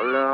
Hola.